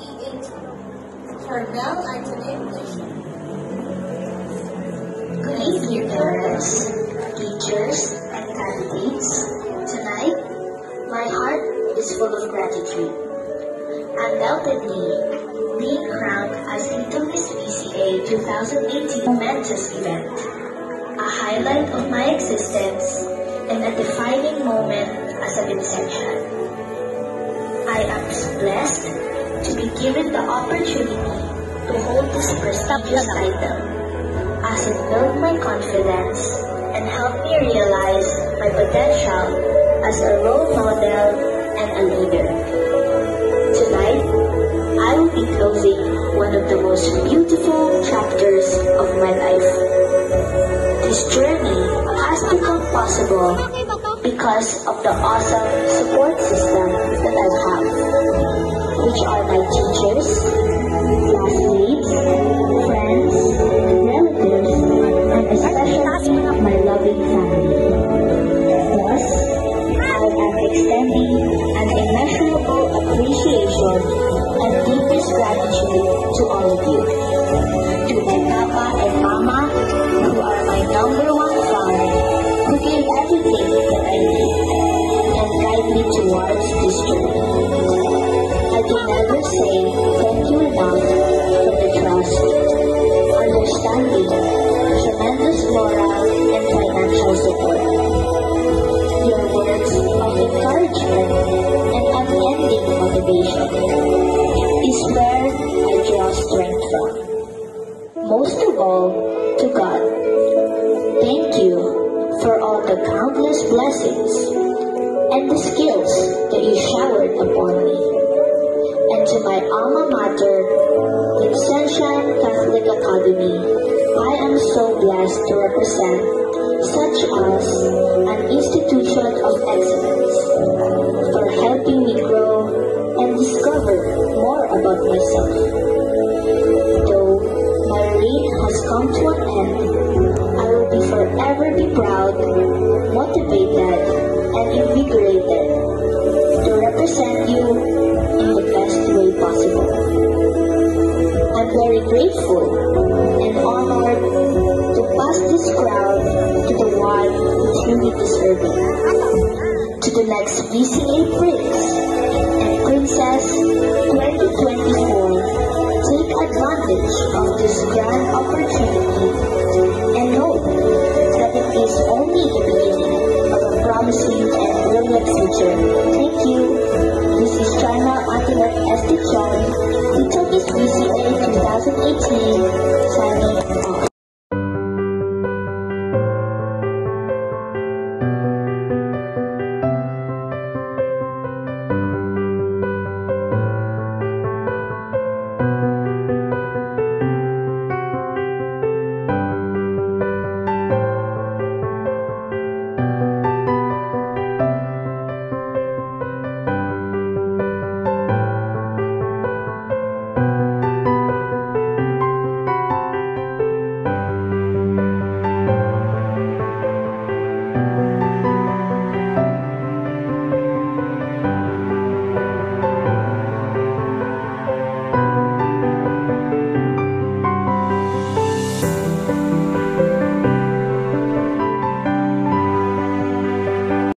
2018. Carvel Antoinette Bishop. Good evening, parents, teachers, and candidates. Tonight, my heart is full of gratitude. Undoubtedly, being crowned as Little Miss VCA 2018 momentous event, a highlight of my existence and a defining moment as a Vincentian. I am blessed to be given the opportunity to hold this prestigious title as it built my confidence and helped me realize my potential as a role model and a leader. Tonight, I will be closing one of the most beautiful chapters of my life. This journey has become possible because of the awesome support system that I have, which are my teachers, motivation is where I draw strength from. Most of all, to God. Thank you for all the countless blessings and the skills that you showered upon me. And to my alma mater, Vincentian Catholic Academy, I am so blessed to represent such as an institution of excellence for helping myself. Though my reign has come to an end, I will be forever be proud, motivated, and invigorated to represent you in the best way possible. I'm very grateful and honored to pass this crown to the one who truly deserves it. To the next VCA Prince and Princess 2024, take advantage of this grand opportunity and know that it is only the beginning of a promising and brilliant future. Thank you. This is China Antoinette Estichon, Little Miss VCA 2018.